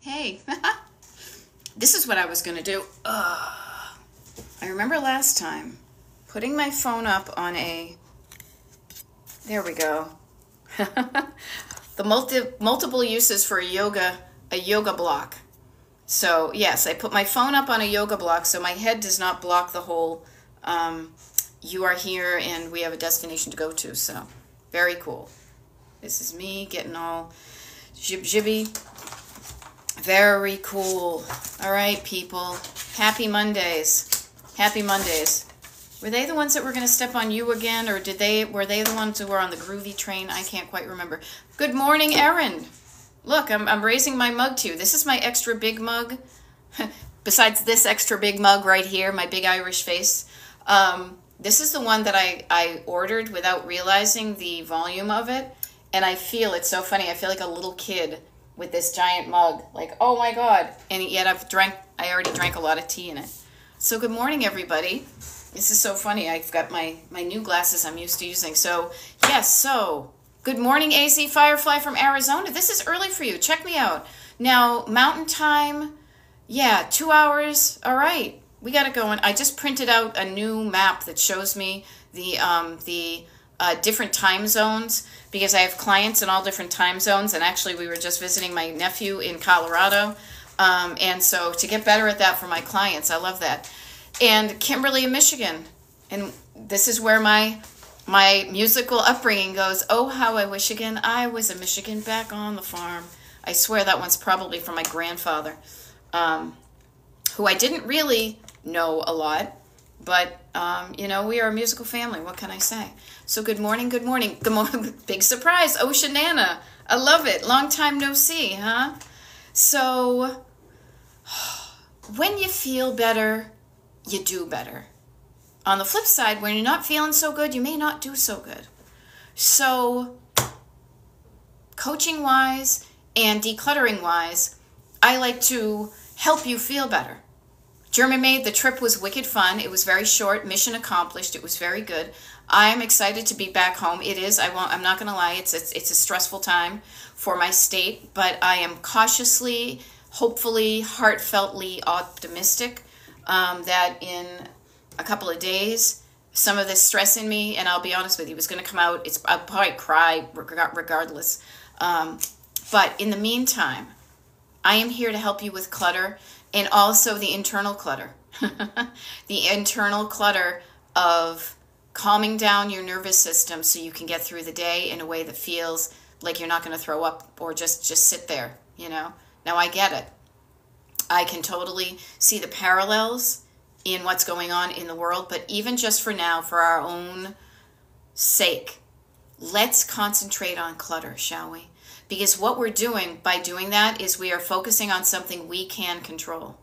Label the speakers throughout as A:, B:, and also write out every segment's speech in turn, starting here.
A: Hey, this is what I was going to do. Ugh. I remember last time putting my phone up on a. There we go. the multi, multiple uses for a yoga a yoga block. So yes, I put my phone up on a yoga block so my head does not block the whole. Um, you are here and we have a destination to go to. So very cool. This is me getting all jib jibby. Very cool. All right, people. Happy Mondays. Happy Mondays. Were they the ones that were going to step on you again, or did they? Were they the ones who were on the groovy train? I can't quite remember. Good morning, Erin. Look, I'm I'm raising my mug to you. This is my extra big mug. Besides this extra big mug right here, my big Irish face. Um, this is the one that I I ordered without realizing the volume of it, and I feel it's so funny. I feel like a little kid with this giant mug. Like, oh my god! And yet I've drank. I already drank a lot of tea in it. So good morning, everybody. This is so funny. I've got my, my new glasses I'm used to using. So, yes, so good morning, AZ Firefly from Arizona. This is early for you. Check me out. Now, mountain time, yeah, two hours. All right, we got it going. I just printed out a new map that shows me the, um, the uh, different time zones because I have clients in all different time zones. And actually, we were just visiting my nephew in Colorado. Um, and so to get better at that for my clients, I love that and Kimberly, in Michigan. And this is where my my musical upbringing goes. Oh, how I wish again I was a Michigan back on the farm. I swear that one's probably from my grandfather, um, who I didn't really know a lot, but um, you know we are a musical family. What can I say? So good morning, good morning, good morning. Big surprise, Oceanana. I love it. Long time no see, huh? So when you feel better, you do better. On the flip side, when you're not feeling so good, you may not do so good. So, coaching wise and decluttering wise, I like to help you feel better. German made the trip was wicked fun. It was very short, mission accomplished. It was very good. I am excited to be back home. It is. I won't. I'm not going to lie. It's, it's it's a stressful time for my state, but I am cautiously, hopefully, heartfeltly optimistic um, that in a couple of days, some of this stress in me, and I'll be honest with you, was going to come out. It's I'll probably cry regardless. Um, but in the meantime, I am here to help you with clutter and also the internal clutter. the internal clutter of calming down your nervous system so you can get through the day in a way that feels like you're not going to throw up or just just sit there, you know. Now I get it. I can totally see the parallels in what's going on in the world, but even just for now, for our own sake, let's concentrate on clutter, shall we? Because what we're doing by doing that is we are focusing on something we can control.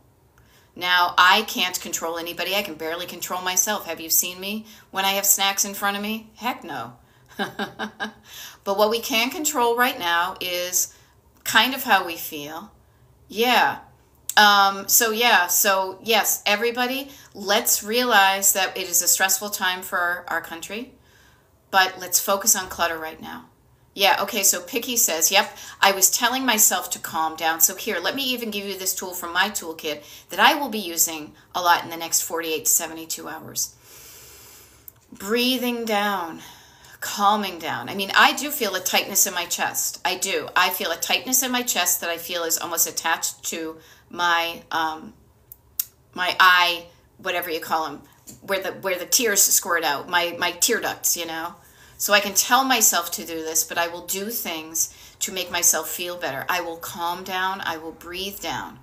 A: Now, I can't control anybody. I can barely control myself. Have you seen me when I have snacks in front of me? Heck no. but what we can control right now is kind of how we feel. Yeah, um, so yeah, so yes, everybody, let's realize that it is a stressful time for our country, but let's focus on clutter right now. Yeah, okay, so Picky says, yep, I was telling myself to calm down. So here, let me even give you this tool from my toolkit that I will be using a lot in the next 48 to 72 hours. Breathing down, calming down. I mean, I do feel a tightness in my chest. I do. I feel a tightness in my chest that I feel is almost attached to my um, my eye, whatever you call them, where the where the tears squirt out, my my tear ducts, you know. So I can tell myself to do this, but I will do things to make myself feel better. I will calm down. I will breathe down.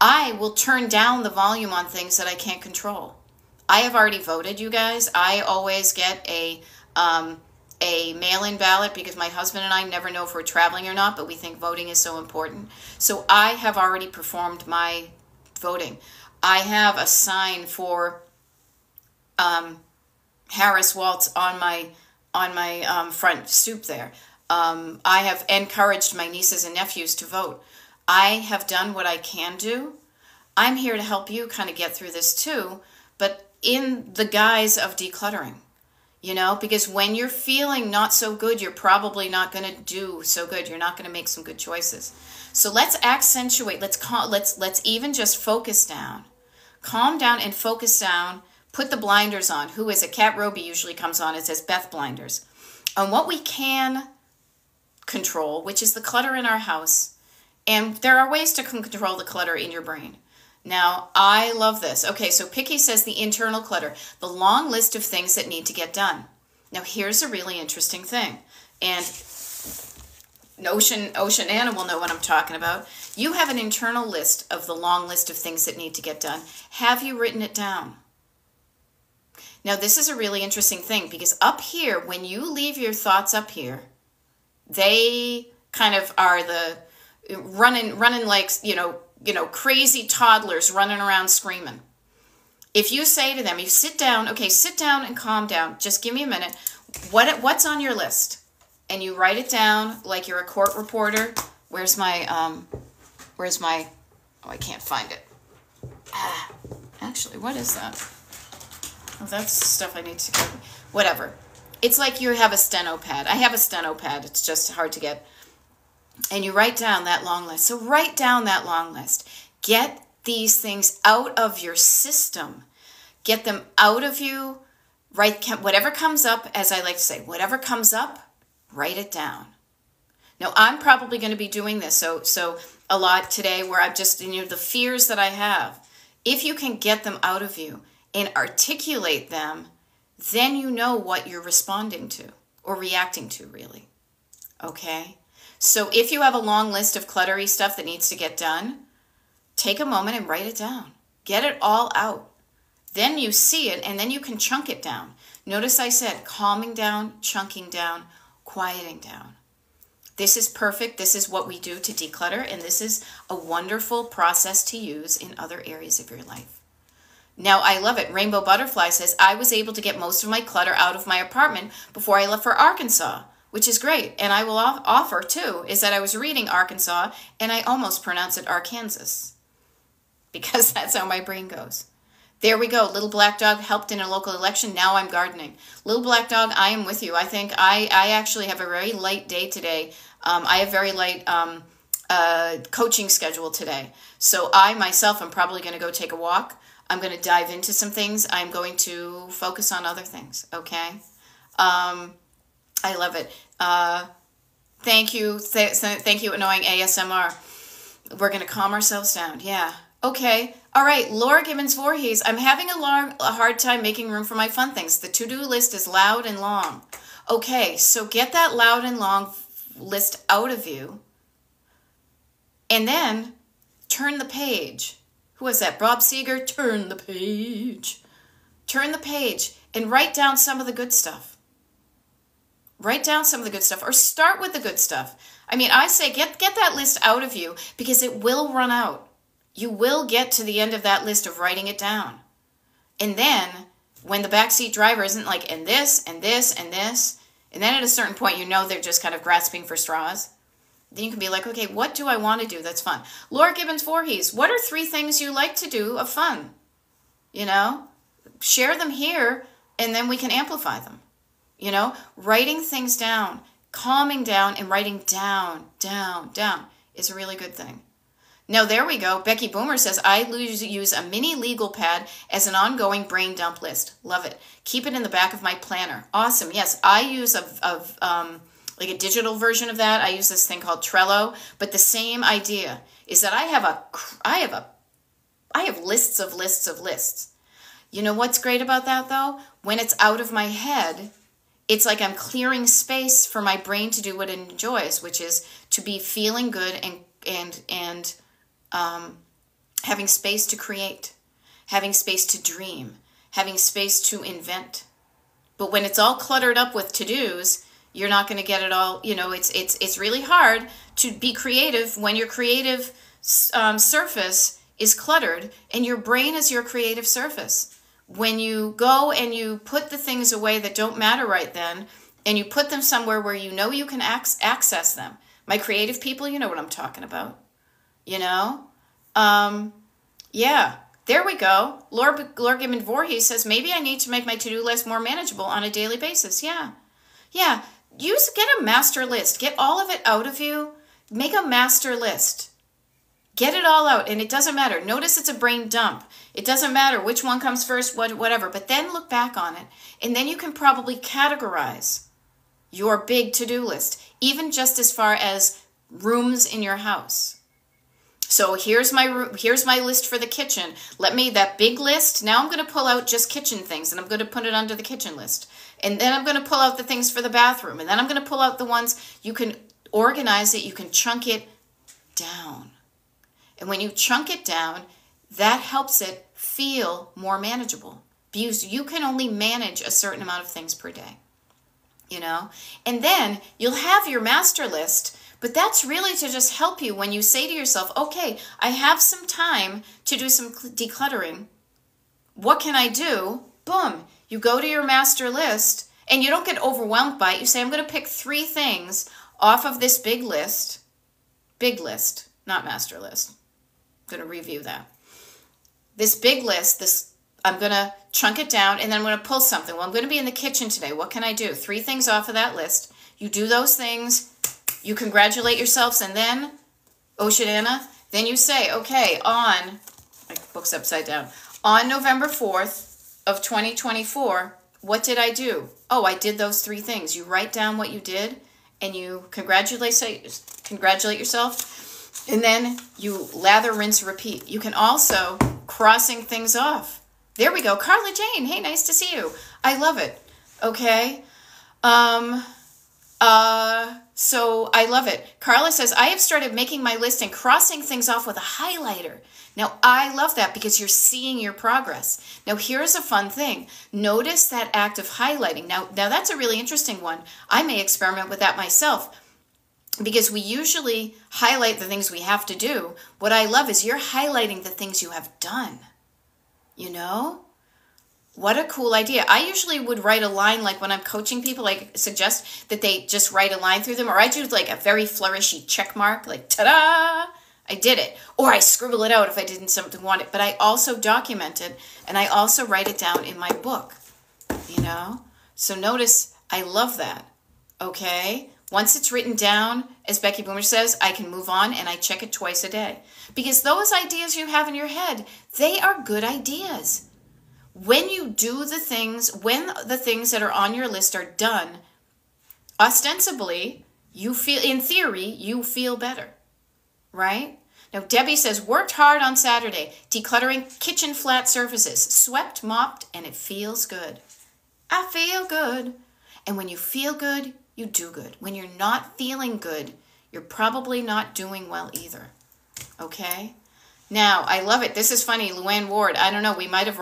A: I will turn down the volume on things that I can't control. I have already voted, you guys. I always get a um, a mail-in ballot because my husband and I never know if we're traveling or not, but we think voting is so important. So I have already performed my voting. I have a sign for um, Harris Walz on my on my um, front stoop there. Um, I have encouraged my nieces and nephews to vote. I have done what I can do. I'm here to help you kind of get through this too, but in the guise of decluttering you know because when you're feeling not so good you're probably not going to do so good you're not going to make some good choices So let's accentuate. Let's call, let's let's even just focus down. Calm down and focus down. Put the blinders on. Who is it? Cat Roby usually comes on. It says Beth blinders. On what we can control, which is the clutter in our house. And there are ways to control the clutter in your brain. Now, I love this. Okay, so Picky says the internal clutter, the long list of things that need to get done. Now, here's a really interesting thing. And Ocean, Ocean Anna will know what I'm talking about. You have an internal list of the long list of things that need to get done. Have you written it down? Now, this is a really interesting thing because up here, when you leave your thoughts up here, they kind of are the running, running like, you know, you know, crazy toddlers running around screaming. If you say to them, you sit down, okay, sit down and calm down. Just give me a minute. What what's on your list? and you write it down like you're a court reporter. Where's my um where's my oh I can't find it. Ah, actually, what is that? That's stuff I need to get. Whatever. It's like you have a steno pad. I have a steno pad. It's just hard to get. And you write down that long list. So write down that long list. Get these things out of your system. Get them out of you. Write whatever comes up, as I like to say, whatever comes up, write it down. Now I'm probably going to be doing this so so a lot today where I'm just you know the fears that I have. If you can get them out of you and articulate them, then you know what you're responding to or reacting to really. Okay? So if you have a long list of cluttery stuff that needs to get done, take a moment and write it down. Get it all out. Then you see it and then you can chunk it down. Notice I said calming down, chunking down, quieting down. This is perfect. This is what we do to declutter, and this is a wonderful process to use in other areas of your life. Now, I love it. Rainbow Butterfly says, I was able to get most of my clutter out of my apartment before I left for Arkansas, which is great. And I will offer, too, is that I was reading Arkansas and I almost pronounced it Arkansas because that's how my brain goes. There we go. Little Black Dog helped in a local election. Now I'm gardening. Little Black Dog, I am with you. I think I, I actually have a very light day today. Um, I have very light um, uh, coaching schedule today. So I myself am probably going to go take a walk. I'm going to dive into some things. I'm going to focus on other things. Okay. Um, I love it. Uh, thank you. Th- thank you, annoying ASMR. We're going to calm ourselves down. Yeah. Okay. All right, Laura Gibbons Voorhees. I'm having a, long, a hard time making room for my fun things. The to do list is loud and long. Okay, so get that loud and long list out of you and then turn the page. Who was that? Bob Seger? Turn the page. Turn the page and write down some of the good stuff. Write down some of the good stuff or start with the good stuff. I mean, I say get get that list out of you because it will run out you will get to the end of that list of writing it down. And then when the backseat driver isn't like, and this, and this, and this, and then at a certain point, you know they're just kind of grasping for straws. Then you can be like, okay, what do I want to do that's fun? Laura Gibbons Voorhees, what are three things you like to do of fun? You know, share them here and then we can amplify them. You know, writing things down, calming down, and writing down, down, down is a really good thing. Now, there we go. Becky Boomer says, I use a mini legal pad as an ongoing brain dump list. Love it. Keep it in the back of my planner. Awesome. Yes, I use a, a um, like a digital version of that. I use this thing called Trello, but the same idea is that I have a, I have a, I have lists of lists of lists. You know what's great about that though? When it's out of my head, it's like I'm clearing space for my brain to do what it enjoys, which is to be feeling good and and and um, having space to create, having space to dream, having space to invent. But when it's all cluttered up with to-dos, you're not going to get it all. You know, it's it's it's really hard to be creative when your creative um, surface is cluttered and your brain is your creative surface. When you go and you put the things away that don't matter right then, and you put them somewhere where you know you can access them. My creative people, you know what I'm talking about you know? Um, yeah, there we go. Lord, Laura Gibbon Voorhees says, maybe I need to make my to-do list more manageable on a daily basis. Yeah. Yeah. Use, get a master list. Get all of it out of you. Make a master list. Get it all out, and it doesn't matter. Notice it's a brain dump. It doesn't matter which one comes first, what, whatever. But then look back on it, and then you can probably categorize your big to do list, even just as far as rooms in your house. So here's my here's my list for the kitchen. Let me that big list. Now I'm going to pull out just kitchen things and I'm going to put it under the kitchen list. And then I'm going to pull out the things for the bathroom and then I'm going to pull out the ones you can organize it, you can chunk it down. And when you chunk it down, that helps it feel more manageable because you can only manage a certain amount of things per day. You know? And then you'll have your master list but that's really to just help you when you say to yourself, okay, I have some time to do some decluttering. What can I do? Boom. You go to your master list and you don't get overwhelmed by it. You say, I'm going to pick three things off of this big list. Big list, not master list. I'm going to review that. This big list, this I'm going to chunk it down and then I'm going to pull something. Well, I'm going to be in the kitchen today. What can I do? Three things off of that list. You do those things you congratulate yourselves, and then, oh Oceana, then you say, okay, on, my book's upside down, on November 4th of 2024, what did I do? Oh, I did those three things. You write down what you did, and you congratulate, congratulate yourself, and then you lather, rinse, repeat. You can also crossing things off. There we go. Carla Jane, hey, nice to see you. I love it. Okay. Um, uh, so I love it. Carla says, I have started making my list and crossing things off with a highlighter. Now, I love that because you're seeing your progress. Now, here's a fun thing. Notice that act of highlighting. Now, now that's a really interesting one. I may experiment with that myself because we usually highlight the things we have to do. What I love is you're highlighting the things you have done. You know? What a cool idea. I usually would write a line like when I'm coaching people, like suggest that they just write a line through them, or I do like a very flourishy check mark, like ta da, I did it. Or I scribble it out if I didn't something want it. But I also document it and I also write it down in my book. You know? So notice I love that. Okay? Once it's written down, as Becky Boomer says, I can move on and I check it twice a day. Because those ideas you have in your head, they are good ideas when you do the things, when the things that are on your list are done, ostensibly, you feel, in theory, you feel better, right? Now, Debbie says, worked hard on Saturday, decluttering kitchen flat surfaces, swept, mopped, and it feels good. I feel good. And when you feel good, you do good. When you're not feeling good, you're probably not doing well either. Okay? Now, I love it. This is funny. Luann Ward, I don't know, we might have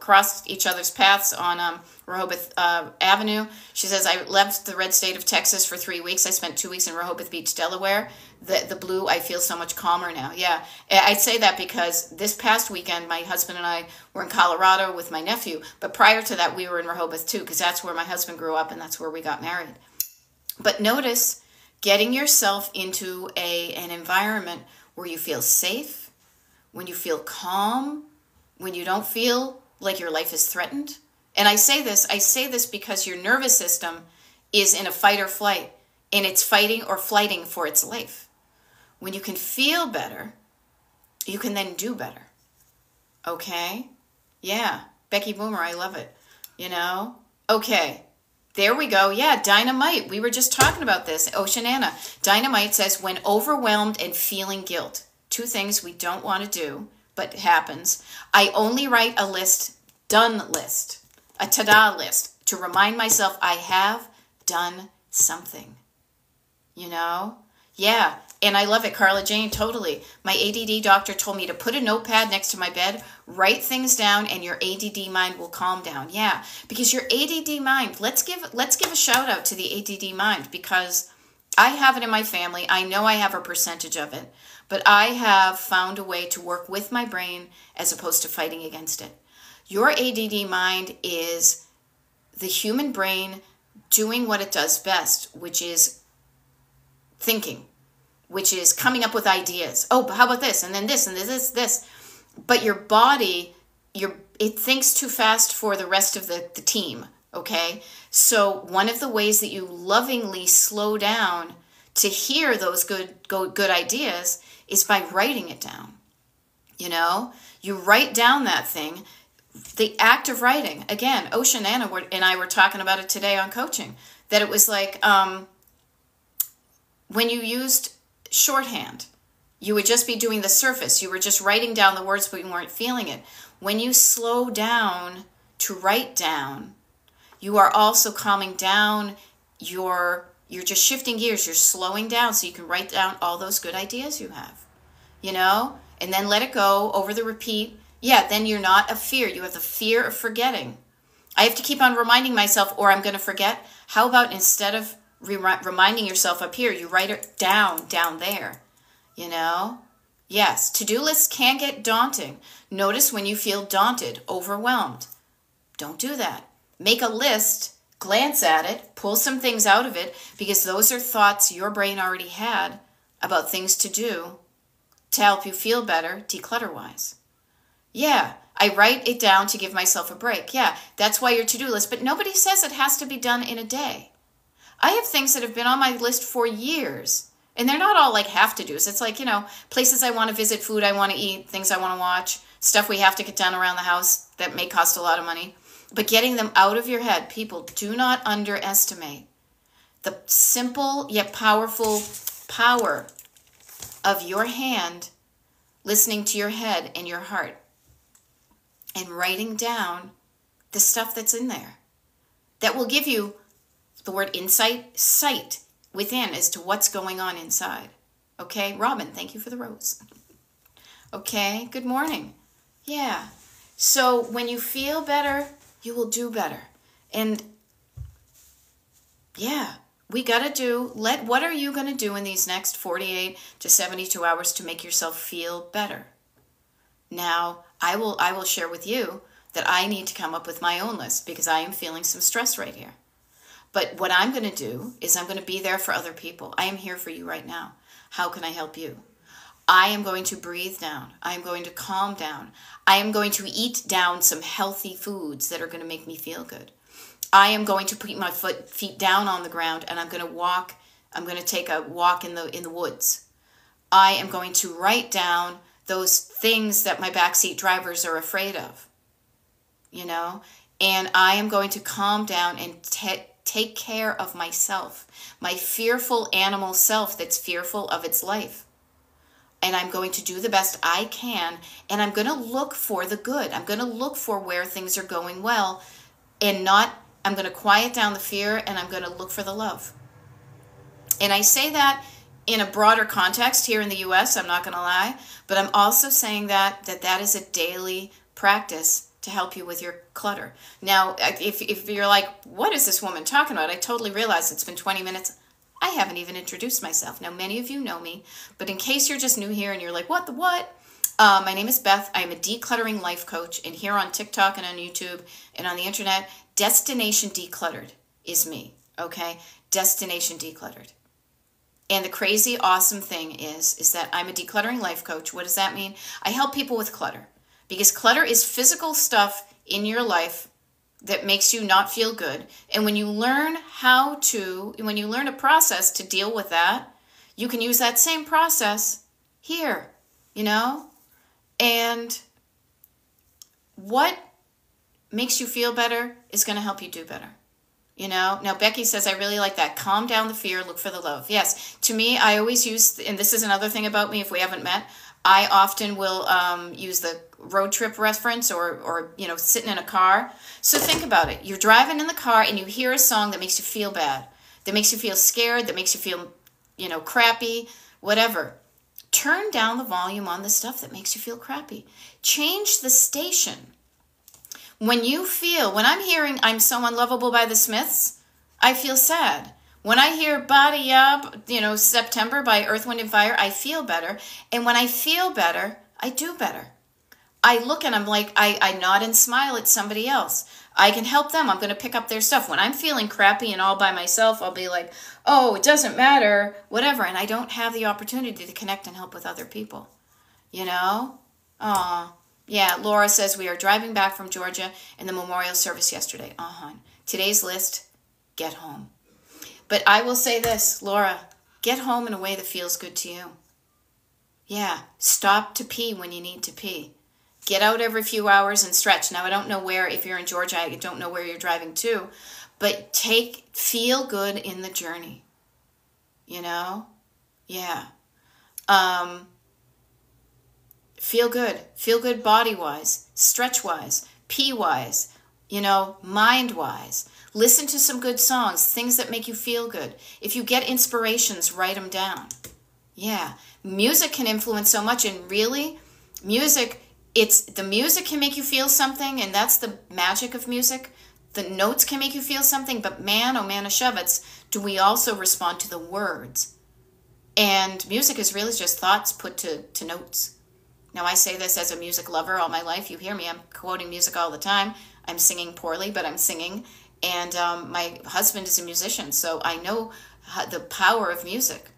A: crossed each other's paths on um, Rehoboth uh, Avenue. She says, I left the red state of Texas for three weeks. I spent two weeks in Rehoboth Beach, Delaware. The, the blue, I feel so much calmer now. Yeah, I say that because this past weekend, my husband and I were in Colorado with my nephew. But prior to that, we were in Rehoboth too, because that's where my husband grew up and that's where we got married. But notice getting yourself into a, an environment where you feel safe when you feel calm, when you don't feel like your life is threatened. And I say this, I say this because your nervous system is in a fight or flight and it's fighting or flighting for its life. When you can feel better, you can then do better. Okay? Yeah. Becky Boomer, I love it. You know? Okay. There we go. Yeah, dynamite. We were just talking about this. Oh, Oceanana. Dynamite says when overwhelmed and feeling guilt two things we don't want to do, but it happens. I only write a list, done list, a ta-da list to remind myself I have done something. You know? Yeah, and I love it, Carla Jane, totally. My ADD doctor told me to put a notepad next to my bed, write things down, and your ADD mind will calm down. Yeah, because your ADD mind, let's give let's give a shout out to the ADD mind because I have it in my family. I know I have a percentage of it. But I have found a way to work with my brain as opposed to fighting against it. Your ADD mind is the human brain doing what it does best, which is thinking, which is coming up with ideas. Oh, but how about this? And then this and this, this, this. But your body, your it thinks too fast for the rest of the, the team. Okay. So one of the ways that you lovingly slow down to hear those good good ideas is by writing it down. You know, you write down that thing. The act of writing, again, Ocean Anna and I were talking about it today on coaching, that it was like um, when you used shorthand, you would just be doing the surface. You were just writing down the words, but you weren't feeling it. When you slow down to write down, you are also calming down your you're just shifting gears. You're slowing down so you can write down all those good ideas you have you know? And then let it go over the repeat. Yeah then you're not a fear. You have the fear of forgetting. I have to keep on reminding myself or i'm going to forget. How about instead of re- reminding yourself up here you write it down down there you know? Yes to-do lists can get daunting. Notice when you feel daunted overwhelmed. Don't do that. Make a list glance at it, pull some things out of it, because those are thoughts your brain already had about things to do to help you feel better declutter wise. Yeah, I write it down to give myself a break. Yeah, that's why your to do list, but nobody says it has to be done in a day. I have things that have been on my list for years, and they're not all like have to do's. It's like, you know, places I want to visit, food I want to eat, things I want to watch, stuff we have to get done around the house that may cost a lot of money. But getting them out of your head, people, do not underestimate the simple yet powerful power of your hand listening to your head and your heart and writing down the stuff that's in there that will give you the word insight, sight within as to what's going on inside. Okay, Robin, thank you for the rose. Okay, good morning. Yeah. So when you feel better, you will do better. And yeah, we got to do let what are you going to do in these next 48 to 72 hours to make yourself feel better? Now, I will I will share with you that I need to come up with my own list because I am feeling some stress right here. But what I'm going to do is I'm going to be there for other people. I am here for you right now. How can I help you? I am going to breathe down. I am going to calm down. I am going to eat down some healthy foods that are going to make me feel good. I am going to put my foot feet down on the ground and I'm going to walk. I'm going to take a walk in the in the woods. I am going to write down those things that my backseat drivers are afraid of. You know, and I am going to calm down and take care of myself, my fearful animal self that's fearful of its life and I'm going to do the best I can and I'm going to look for the good. I'm going to look for where things are going well and not I'm going to quiet down the fear and I'm going to look for the love. And I say that in a broader context here in the US, I'm not going to lie, but I'm also saying that that that is a daily practice to help you with your clutter. Now, if if you're like, what is this woman talking about? I totally realize it's been 20 minutes. I haven't even introduced myself. Now, many of you know me, but in case you're just new here and you're like, what the what? Uh, my name is Beth. I'm a decluttering life coach, and here on TikTok and on YouTube and on the internet, Destination Decluttered is me, okay? Destination Decluttered. And the crazy awesome thing is is that I'm a decluttering life coach. What does that mean? I help people with clutter. Because clutter is physical stuff in your life that makes you not feel good. And when you learn how to, when you learn a process to deal with that, you can use that same process here, you know? And what makes you feel better is going to help you do better. You know, now Becky says, I really like that. Calm down the fear, look for the love. Yes, to me, I always use, and this is another thing about me if we haven't met, I often will um, use the road trip reference or, or, you know, sitting in a car. So think about it. You're driving in the car and you hear a song that makes you feel bad, that makes you feel scared, that makes you feel, you know, crappy, whatever. Turn down the volume on the stuff that makes you feel crappy. Change the station. When you feel, when I'm hearing I'm So Unlovable by the Smiths, I feel sad. When I hear Body Up, you know, September by Earth, Wind, and Fire, I feel better. And when I feel better, I do better. I look and I'm like, I, I nod and smile at somebody else. I can help them. I'm going to pick up their stuff. When I'm feeling crappy and all by myself, I'll be like, oh, it doesn't matter, whatever. And I don't have the opportunity to connect and help with other people. You know? Aw. Yeah, Laura says we are driving back from Georgia in the memorial service yesterday. Uh huh. Today's list get home. But I will say this, Laura, Get home in a way that feels good to you. Yeah, stop to pee when you need to pee. Get out every few hours and stretch. Now, I don't know where, if you're in Georgia, I don't know where you're driving to, but take, feel good in the journey. You know? Yeah. Um, feel good. Feel good body wise, stretch wise, pee wise, you know, mind wise. Listen to some good songs, things that make you feel good. If you get inspirations, write them down. Yeah, music can influence so much, and really, music. It's the music can make you feel something, and that's the magic of music. The notes can make you feel something, but man, oh man, Manischewitz, do we also respond to the words? And music is really just thoughts put to, to notes. Now, I say this as a music lover all my life. You hear me, I'm quoting music all the time. I'm singing poorly, but I'm singing. And um, my husband is a musician, so I know the power of music.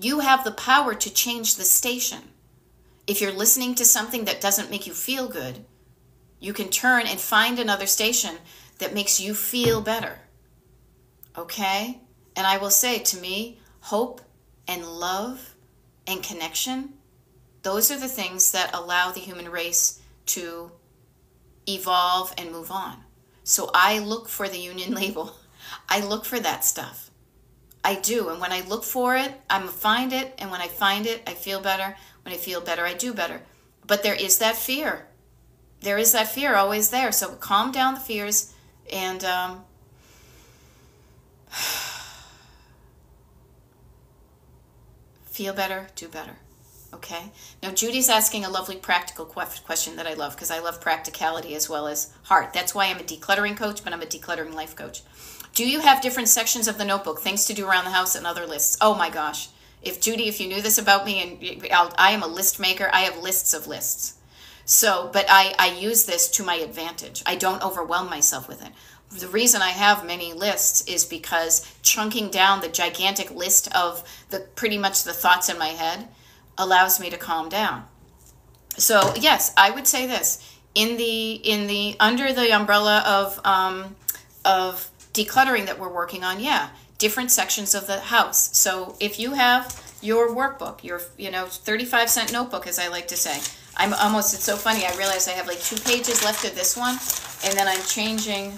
A: You have the power to change the station. If you're listening to something that doesn't make you feel good, you can turn and find another station that makes you feel better. Okay? And I will say to me, hope and love and connection, those are the things that allow the human race to evolve and move on. So I look for the union label. I look for that stuff. I do. And when I look for it, I'm find it. And when I find it, I feel better. I feel better, I do better. But there is that fear. There is that fear always there. So calm down the fears and um, feel better, do better. Okay. Now, Judy's asking a lovely practical question that I love because I love practicality as well as heart. That's why I'm a decluttering coach, but I'm a decluttering life coach. Do you have different sections of the notebook, things to do around the house and other lists? Oh my gosh. If Judy, if you knew this about me, and I'll, I am a list maker, I have lists of lists. So, but I, I use this to my advantage. I don't overwhelm myself with it. The reason I have many lists is because chunking down the gigantic list of the pretty much the thoughts in my head allows me to calm down. So yes, I would say this in the in the under the umbrella of um, of decluttering that we're working on. Yeah, different sections of the house. So if you have your workbook, your you know thirty five cent notebook, as I like to say. I'm almost. It's so funny. I realize I have like two pages left of this one, and then I'm changing,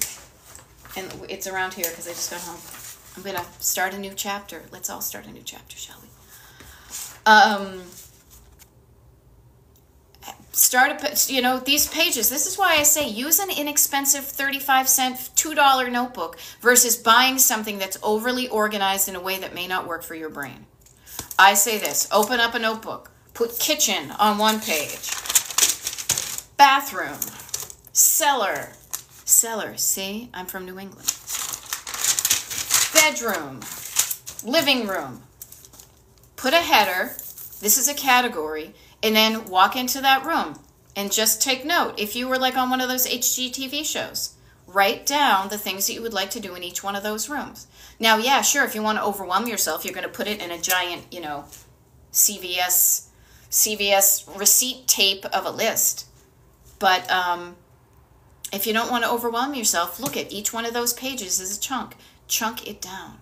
A: and it's around here because I just got home. I'm gonna start a new chapter. Let's all start a new chapter, shall we? Um, start a, you know, these pages. This is why I say use an inexpensive 35 cent, $2 notebook versus buying something that's overly organized in a way that may not work for your brain. I say this, open up a notebook, put kitchen on one page, bathroom, cellar, cellar, see, I'm from New England, bedroom, living room, put a header, this is a category, and then walk into that room and just take note. If you were like on one of those HGTV shows, write down the things that you would like to do in each one of those rooms. Now, yeah, sure, if you want to overwhelm yourself, you're going to put it in a giant, you know, CVS CVS receipt tape of a list. But um, if you don't want to overwhelm yourself, look at each one of those pages as a chunk. Chunk it down.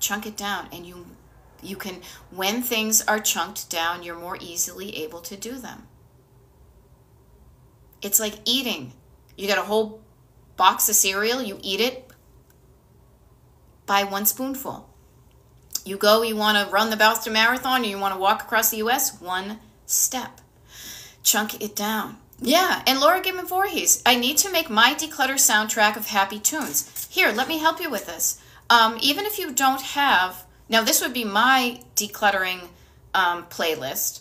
A: Chunk it down, and you you can, when things are chunked down, you're more easily able to do them. It's like eating. You got a whole box of cereal, you eat it by one spoonful. You go, you want to run the Boston Marathon, or you want to walk across the US, one step. Chunk it down. Yeah, and Laura Gibbon Voorhees, I need to make my declutter soundtrack of happy tunes. Here, let me help you with this. Um, even if you don't have now, this would be my decluttering um, playlist.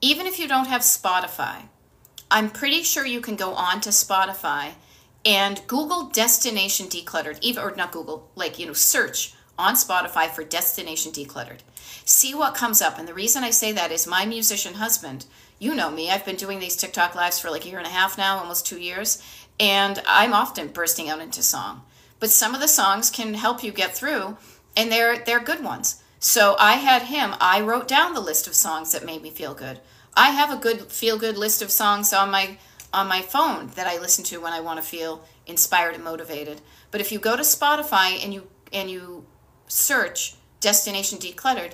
A: Even if you don't have Spotify, I'm pretty sure you can go on to Spotify and Google Destination Decluttered, even or not Google, like you know, search on Spotify for Destination Decluttered. See what comes up. And the reason I say that is my musician husband, you know me, I've been doing these TikTok lives for like a year and a half now, almost two years, and I'm often bursting out into song. But some of the songs can help you get through and they're they're good ones. So I had him. I wrote down the list of songs that made me feel good. I have a good feel good list of songs on my on my phone that I listen to when I want to feel inspired and motivated. But if you go to Spotify and you and you search Destination Decluttered,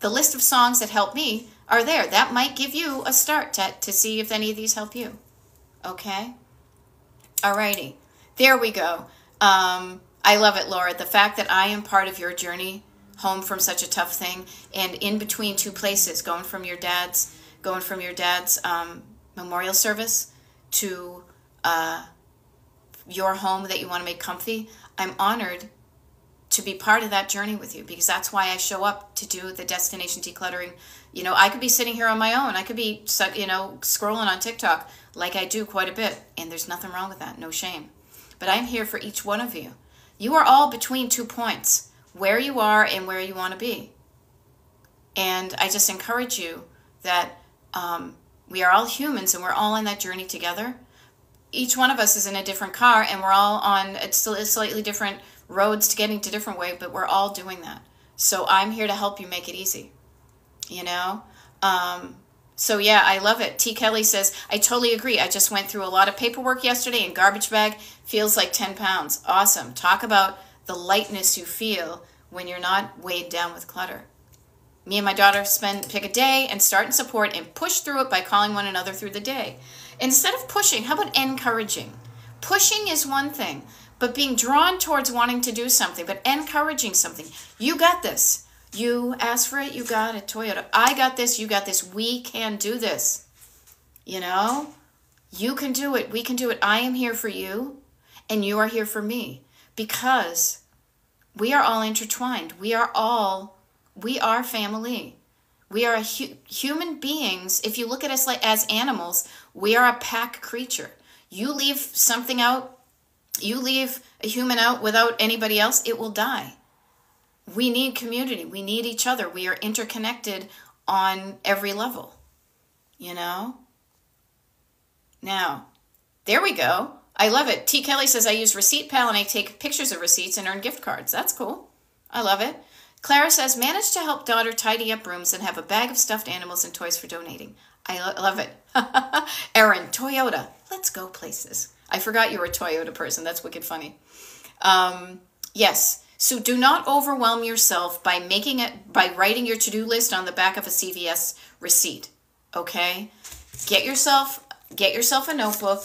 A: the list of songs that help me are there. That might give you a start to, to see if any of these help you. Okay? Alrighty. There we go. Um, I love it, Laura. The fact that I am part of your journey home from such a tough thing and in between two places, going from your dad's going from your dad's um, memorial service to uh, your home that you want to make comfy. I'm honored to be part of that journey with you because that's why I show up to do the destination decluttering. You know, I could be sitting here on my own. I could be, you know, scrolling on TikTok like I do quite a bit, and there's nothing wrong with that. No shame. But I'm here for each one of you. You are all between two points where you are and where you want to be. And I just encourage you that um, we are all humans and we're all on that journey together. Each one of us is in a different car and we're all on still slightly different roads to getting to different way, but we're all doing that. So I'm here to help you make it easy. You know? Um, so yeah, I love it. T. Kelly says, I totally agree. I just went through a lot of paperwork yesterday and garbage bag feels like 10 pounds. Awesome. Talk about the lightness you feel when you're not weighed down with clutter. Me and my daughter spend pick a day and start and support and push through it by calling one another through the day. Instead of pushing, how about encouraging? Pushing is one thing, but being drawn towards wanting to do something, but encouraging something. You got this. You asked for it, you got it. Toyota. I got this, you got this. We can do this. You know? You can do it. We can do it. I am here for you, and you are here for me because we are all intertwined. We are all we are family. We are hu- human beings. If you look at us like as animals, we are a pack creature. You leave something out, you leave a human out without anybody else, it will die. We need community. We need each other. We are interconnected on every level. You know? Now, there we go. I love it. T. Kelly says I use Receipt Pal and I take pictures of receipts and earn gift cards. That's cool. I love it. Clara says, managed to help daughter tidy up rooms and have a bag of stuffed animals and toys for donating. I lo- love it. Erin, Toyota, let's go places. I forgot you were a Toyota person. That's wicked funny. Um, yes. So do not overwhelm yourself by making it by writing your to-do list on the back of a CVS receipt. Okay? Get yourself get yourself a notebook.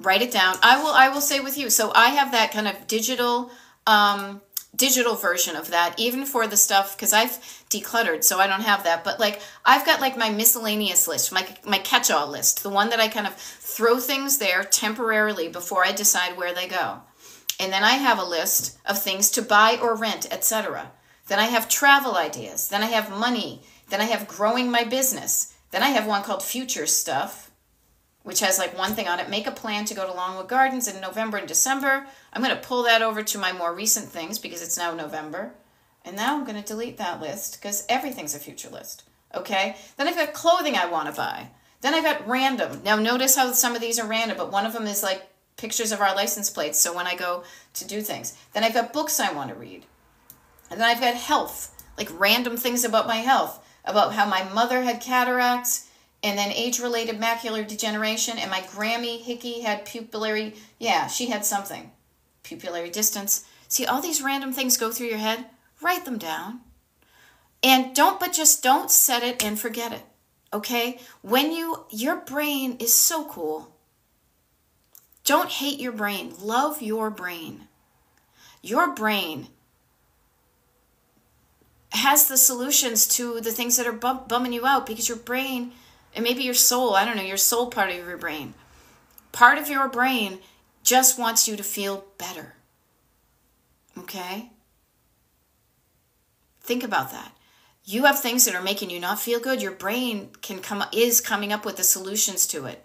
A: Write it down. I will I will say with you. So I have that kind of digital um digital version of that even for the stuff because i've decluttered so i don't have that but like i've got like my miscellaneous list my my catch-all list the one that i kind of throw things there temporarily before i decide where they go and then i have a list of things to buy or rent etc then i have travel ideas then i have money then i have growing my business then i have one called future stuff which has like one thing on it make a plan to go to Longwood Gardens in November and December. I'm going to pull that over to my more recent things because it's now November. And now I'm going to delete that list because everything's a future list. Okay? Then I've got clothing I want to buy. Then I've got random. Now notice how some of these are random, but one of them is like pictures of our license plates. So when I go to do things, then I've got books I want to read. And then I've got health, like random things about my health, about how my mother had cataracts and then age-related macular degeneration and my grammy hickey had pupillary yeah she had something. Pupillary distance. See all these random things go through your head? Write them down. And don't but just don't set it and forget it okay? When you your brain is so cool don't hate your brain love your brain your brain has the solutions to the things that are bum- bumming you out because your brain and maybe your soul, I don't know, your soul part of your brain. Part of your brain just wants you to feel better. Okay? Think about that. You have things that are making you not feel good. Your brain can come is coming up with the solutions to it.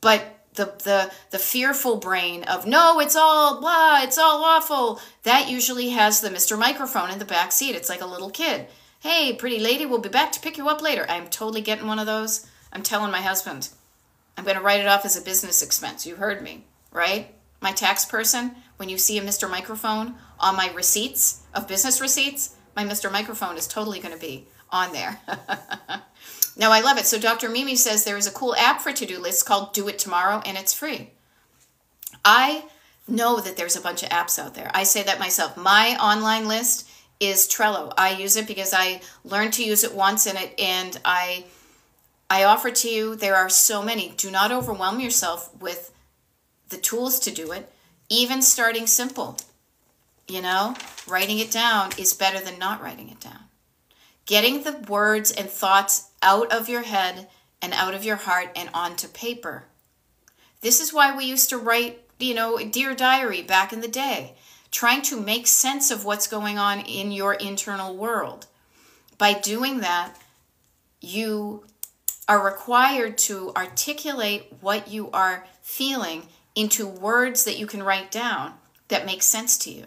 A: But the the the fearful brain of no, it's all blah, it's all awful. That usually has the Mr. Microphone in the back seat. It's like a little kid. Hey, pretty lady, we'll be back to pick you up later. I'm totally getting one of those. I'm telling my husband, I'm going to write it off as a business expense. You heard me, right? My tax person, when you see a Mr. Microphone on my receipts of business receipts, my Mr. Microphone is totally going to be on there. now, I love it. So, Dr. Mimi says there is a cool app for to do lists called Do It Tomorrow, and it's free. I know that there's a bunch of apps out there. I say that myself. My online list is Trello. I use it because I learned to use it once and it and I I offer to you there are so many. Do not overwhelm yourself with the tools to do it. Even starting simple. You know, writing it down is better than not writing it down. Getting the words and thoughts out of your head and out of your heart and onto paper. This is why we used to write, you know, a Dear Diary back in the day trying to make sense of what's going on in your internal world. By doing that, you are required to articulate what you are feeling into words that you can write down that make sense to you.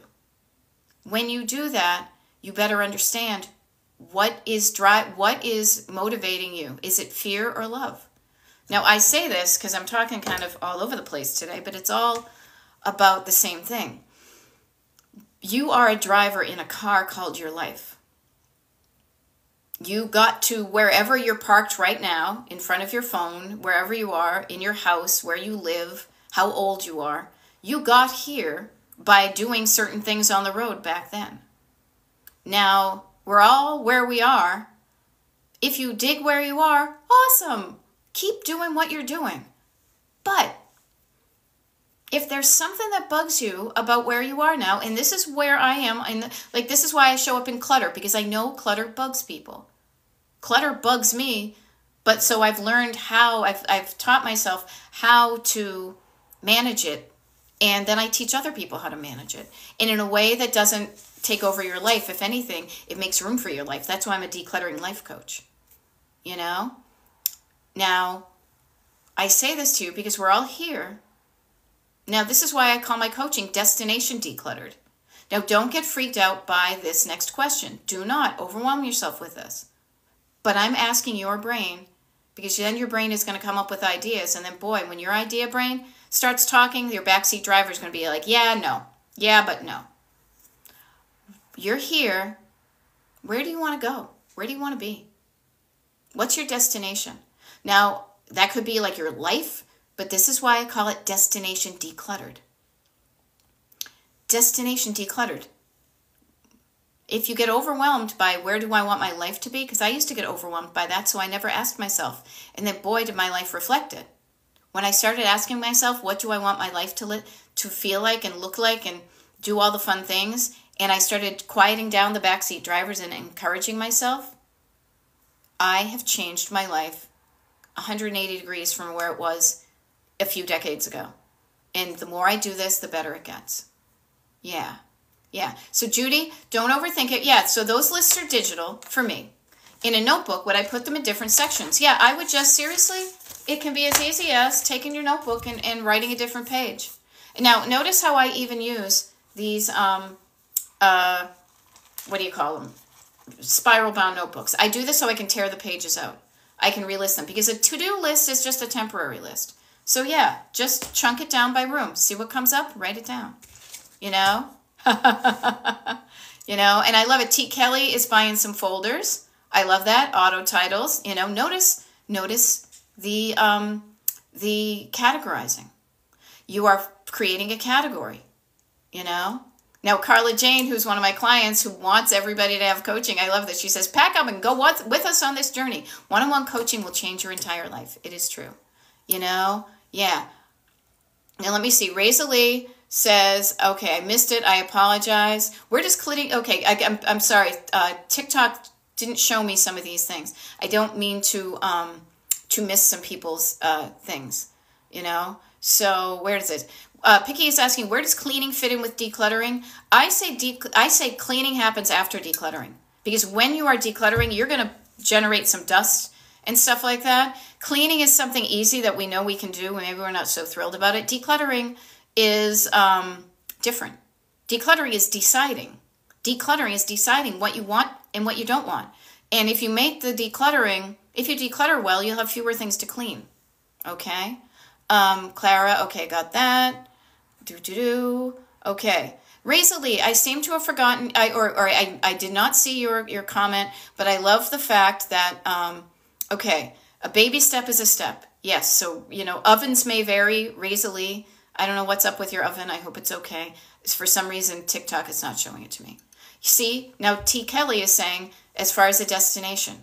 A: When you do that, you better understand what is dry, what is motivating you. Is it fear or love? Now I say this because I'm talking kind of all over the place today, but it's all about the same thing. You are a driver in a car called your life. You got to wherever you're parked right now, in front of your phone, wherever you are, in your house, where you live, how old you are. You got here by doing certain things on the road back then. Now, we're all where we are. If you dig where you are, awesome. Keep doing what you're doing. But if there's something that bugs you about where you are now, and this is where I am, and like this is why I show up in clutter because I know clutter bugs people. Clutter bugs me, but so I've learned how I've I've taught myself how to manage it, and then I teach other people how to manage it, and in a way that doesn't take over your life. If anything, it makes room for your life. That's why I'm a decluttering life coach. You know. Now, I say this to you because we're all here now, this is why I call my coaching Destination Decluttered. Now, don't get freaked out by this next question. Do not overwhelm yourself with this. But I'm asking your brain because then your brain is going to come up with ideas. And then, boy, when your idea brain starts talking, your backseat driver is going to be like, yeah, no. Yeah, but no. You're here. Where do you want to go? Where do you want to be? What's your destination? Now, that could be like your life but this is why I call it destination decluttered. Destination decluttered. If you get overwhelmed by where do I want my life to be, because I used to get overwhelmed by that, so I never asked myself. And then, boy, did my life reflect it. When I started asking myself, what do I want my life to li- to feel like and look like, and do all the fun things, and I started quieting down the backseat drivers and encouraging myself, I have changed my life 180 degrees from where it was a few decades ago. And the more I do this, the better it gets. Yeah. Yeah. So, Judy, don't overthink it. Yeah. So, those lists are digital for me. In a notebook, would I put them in different sections? Yeah, I would just seriously, it can be as easy as taking your notebook and, and writing a different page. Now, notice how I even use these, um, uh, what do you call them? Spiral bound notebooks. I do this so I can tear the pages out. I can relist them because a to do list is just a temporary list. So yeah, just chunk it down by room. See what comes up, write it down. You know? you know, and I love it. T. Kelly is buying some folders. I love that. Auto titles. You know, notice notice the um the categorizing. You are creating a category, you know? Now, Carla Jane, who's one of my clients who wants everybody to have coaching, I love that. She says, pack up and go with us on this journey. One on one coaching will change your entire life. It is true. You know, yeah. Now let me see. Razor Lee says, okay, I missed it. I apologize. We're just clicking. Okay, I, am I'm, I'm sorry. Uh, TikTok didn't show me some of these things. I don't mean to um, to miss some people's uh, things, you know. So where is it? Uh, Picky is asking, where does cleaning fit in with decluttering? I say de- I say cleaning happens after decluttering because when you are decluttering, you're going to generate some dust and stuff like that. Cleaning is something easy that we know we can do. Maybe we're not so thrilled about it. Decluttering is um, different. Decluttering is deciding. Decluttering is deciding what you want and what you don't want. And if you make the decluttering, if you declutter well, you'll have fewer things to clean. Okay? Um, Clara, okay, got that. Do do do. Okay. Razor Lee, I seem to have forgotten, I, or, or I, I did not see your, your comment, but I love the fact that um, Okay, a baby step is a step. Yes, so, you know, ovens may vary. Razor Lee, I don't know what's up with your oven. I hope it's okay. For some reason, TikTok is not showing it to me. You see, now T. Kelly is saying, as far as a destination,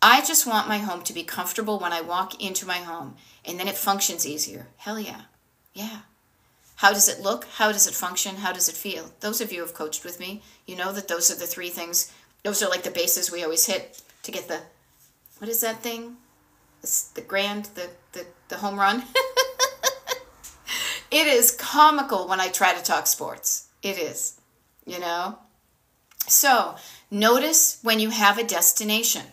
A: I just want my home to be comfortable when I walk into my home and then it functions easier. Hell yeah. Yeah. How does it look? How does it function? How does it feel? Those of you who have coached with me, you know that those are the three things. Those are like the bases we always hit to get the, what is that thing? The, the grand, the, the, the home run. it is comical when I try to talk sports. It is, you know? So notice when you have a destination.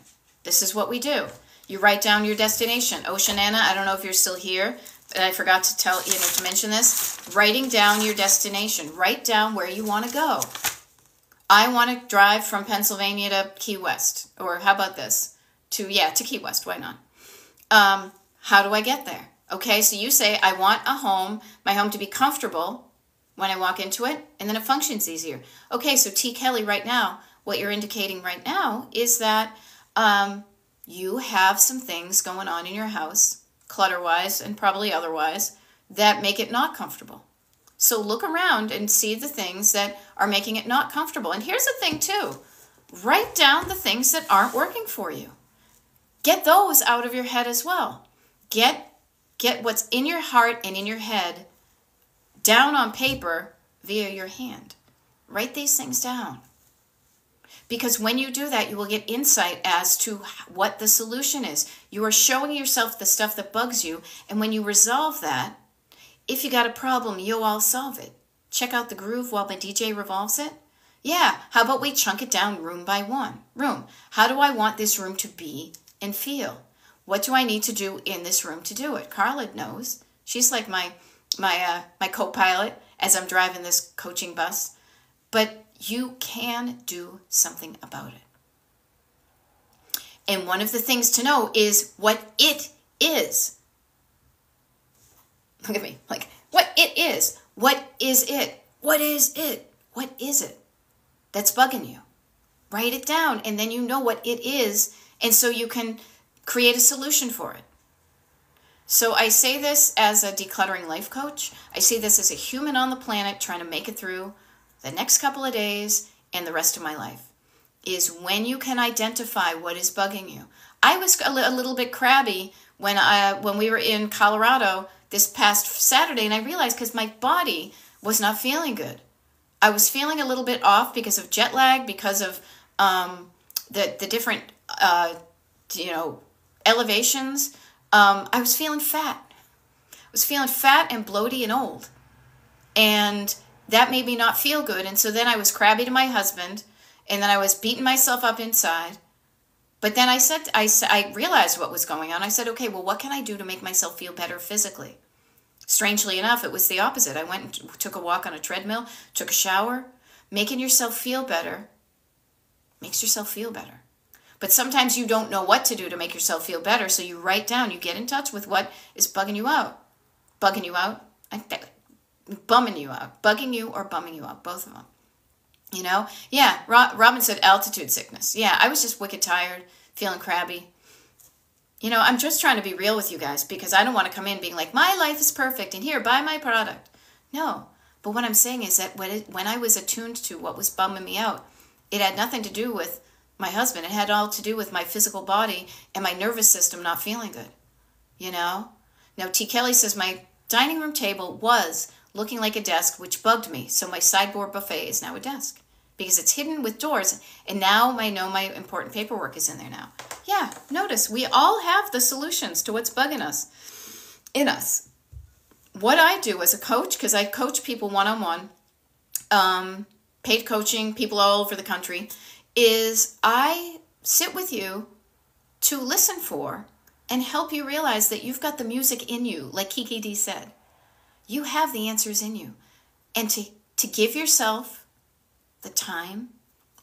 A: This is what we do. You write down your destination. Oceanana, I don't know if you're still here, I forgot to tell you know to mention this. Writing down your destination. Write down where you want to go. I want to drive from Pennsylvania to Key West. Or how about this? To yeah, to Key West. Why not? Um, how do I get there? Okay, so you say I want a home, my home to be comfortable when I walk into it, and then it functions easier. Okay, so T. Kelly, right now, what you're indicating right now is that um, you have some things going on in your house, clutter wise and probably otherwise, that make it not comfortable. So look around and see the things that are making it not comfortable. And here's the thing, too write down the things that aren't working for you. Get those out of your head as well. Get, get what's in your heart and in your head down on paper via your hand. Write these things down. Because when you do that, you will get insight as to what the solution is. You are showing yourself the stuff that bugs you. And when you resolve that, if you got a problem, you'll all solve it. Check out the groove while my DJ revolves it. Yeah, how about we chunk it down room by one? Room. How do I want this room to be and feel? What do I need to do in this room to do it? Carla knows. She's like my my uh, my co-pilot as I'm driving this coaching bus. But you can do something about it. And one of the things to know is what it is. Look at me, like, what it is. What is it? What is it? What is it that's bugging you? Write it down, and then you know what it is, and so you can create a solution for it. So I say this as a decluttering life coach. I see this as a human on the planet trying to make it through the next couple of days and the rest of my life is when you can identify what is bugging you. I was a, little bit crabby when I when we were in Colorado this past Saturday, and I realized because my body was not feeling good. I was feeling a little bit off because of jet lag, because of um, the the different uh, you know elevations. Um, I was feeling fat. I was feeling fat and bloaty and old, and that made me not feel good. And so then I was crabby to my husband, and then I was beating myself up inside. But then I said, I, I realized what was going on. I said, okay, well, what can I do to make myself feel better physically? Strangely enough, it was the opposite. I went and took a walk on a treadmill, took a shower. Making yourself feel better makes yourself feel better. But sometimes you don't know what to do to make yourself feel better, so you write down, you get in touch with what is bugging you out. Bugging you out? Bumming you out, bugging you or bumming you out, both of them. You know? Yeah, Robin said altitude sickness. Yeah, I was just wicked tired, feeling crabby. You know, I'm just trying to be real with you guys because I don't want to come in being like, my life is perfect and here, buy my product. No. But what I'm saying is that when, when I was attuned to what was bumming me out, it had nothing to do with my husband. It had all to do with my physical body and my nervous system not feeling good. You know? Now, T. Kelly says my dining room table was looking like a desk, which bugged me. So my sideboard buffet is now a desk because it's hidden with doors. And now I know my important paperwork is in there now. Yeah, notice we all have the solutions to what's bugging us in us. What I do as a coach, because I coach people one on one, paid coaching, people all over the country, is I sit with you to listen for and help you realize that you've got the music in you, like Kiki D said. You have the answers in you. And to, to give yourself the time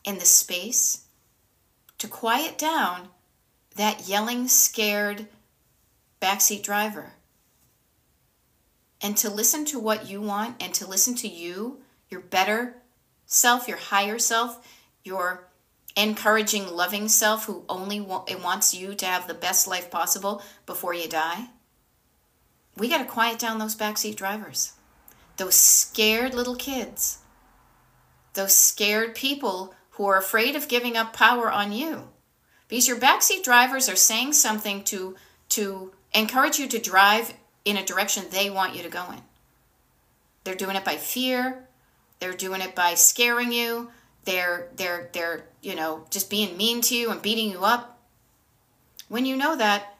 A: and the space to quiet down that yelling, scared backseat driver. And to listen to what you want and to listen to you, your better self, your higher self, your encouraging, loving self who only wants you to have the best life possible before you die we got to quiet down those backseat drivers, those scared little kids those scared people who are afraid of giving up power on you. Because your backseat drivers are saying something to to encourage you to drive in a direction they want you to go in. They're doing it by fear, they're doing it by scaring you, they're they're they're, you know, just being mean to you and beating you up. When you know that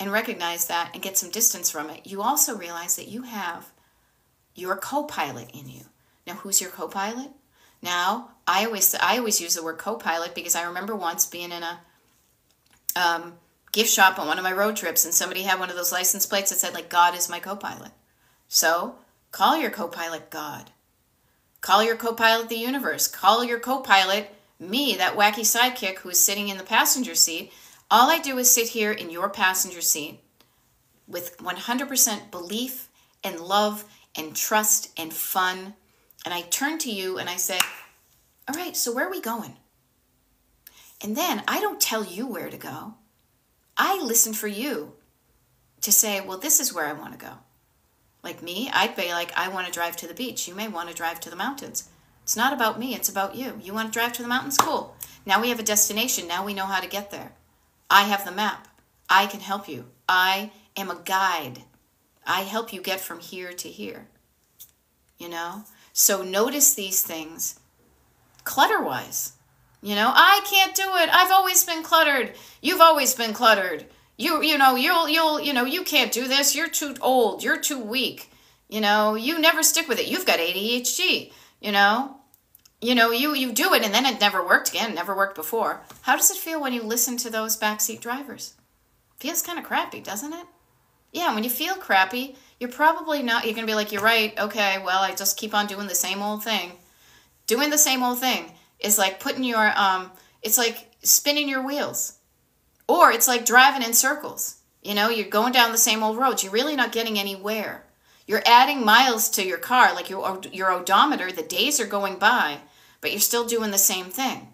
A: and recognize that and get some distance from it, you also realize that you have your co-pilot in you. Now, who's your co-pilot? Now, I always I always use the word co-pilot because I remember once being in a um, gift shop on one of my road trips and somebody had one of those license plates that said like God is my co-pilot. So call your co-pilot God. Call your co-pilot the universe. Call your co-pilot me, that wacky sidekick who is sitting in the passenger seat. All I do is sit here in your passenger seat with 100% belief and love and trust and fun. And I turn to you and I say, All right, so where are we going? And then I don't tell you where to go. I listen for you to say, well, this is where I want to go. Like me, I'd be like, I want to drive to the beach. You may want to drive to the mountains. It's not about me, it's about you. You want to drive to the mountains? Cool. Now we have a destination. Now we know how to get there. I have the map. I can help you. I am a guide. I help you get from here to here. You know? So notice these things clutter wise. You know, I can't do it. I've always been cluttered. You've always been cluttered. You you know, you'll you'll you know, you can't do this. You're too old. You're too weak. You know, you never stick with it. You've got ADHD, you know? You know, you you do it and then it never worked again, never worked before. How does it feel when you listen to those backseat drivers? Feels kind of crappy, doesn't it? Yeah, when you feel crappy, you're probably not you're going to be like, "You're right. Okay, well, I just keep on doing the same old thing." Doing the same old thing is like putting your um it's like spinning your wheels or it's like driving in circles you know you're going down the same old roads you're really not getting anywhere you're adding miles to your car like your your odometer the days are going by but you're still doing the same thing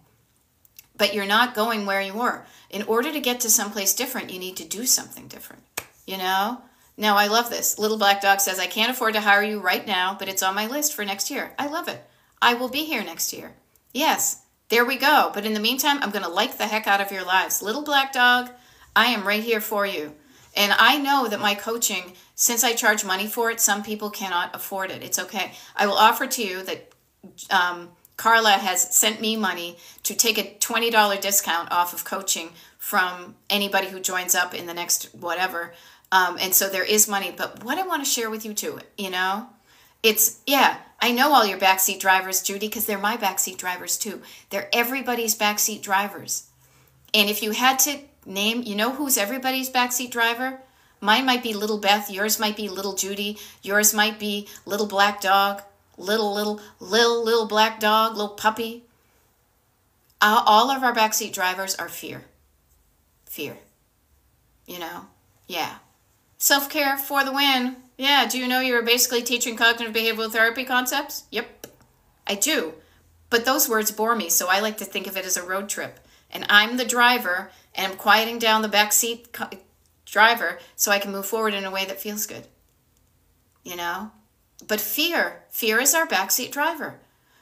A: but you're not going where you were in order to get to someplace different you need to do something different you know now i love this little black dog says i can't afford to hire you right now but it's on my list for next year i love it i will be here next year Yes, there we go. But in the meantime, I'm going to like the heck out of your lives. Little black dog, I am right here for you. And I know that my coaching, since I charge money for it, some people cannot afford it. It's okay. I will offer to you that um, Carla has sent me money to take a $20 discount off of coaching from anybody who joins up in the next whatever. Um, and so there is money. But what I want to share with you too, you know, it's, yeah, I know all your backseat drivers, Judy, because they're my backseat drivers too. They're everybody's backseat drivers. And if you had to name, you know who's everybody's backseat driver? Mine might be little Beth, yours might be little Judy, yours might be little black dog, little, little, little, little black dog, little puppy. All of our backseat drivers are fear. Fear. You know? Yeah. Self care for the win. Yeah, do you know you're basically teaching cognitive behavioral therapy concepts? Yep, I do. But those words bore me, so I like to think of it as a road trip. And I'm the driver, and I'm quieting down the backseat driver so I can move forward in a way that feels good. You know? But fear, fear is our backseat driver.